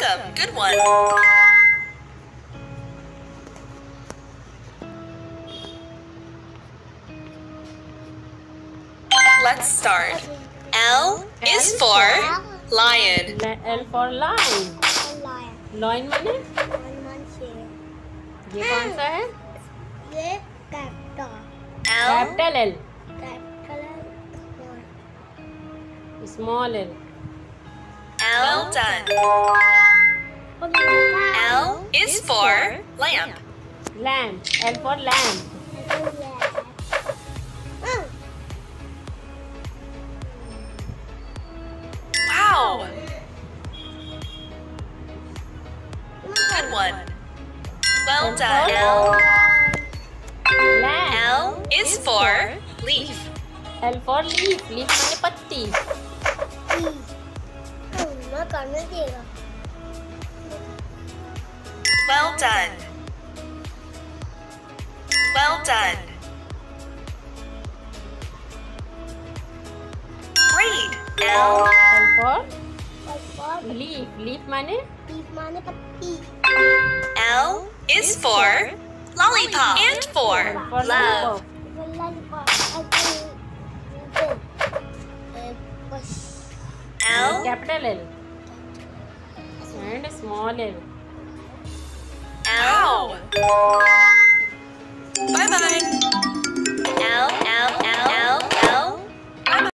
welcome. Good one. Let's start. L is for lion. La- L for lion. लाया Lion माने हनुमान शेर ये कौन सा है ये capita L capital L capital small L Well done. L is for lamp. Lamp L for lamp Wow. Good one. Well done. L. Lamp L is for leaf. L for leaf leaf माने पत्ती मैं करने देगा well done. Well done. Great. L. L for leaf. Leaf মানে leaf মানে পাতি. L is for lollipop and for love. L. Capital L. And small L. 豹纹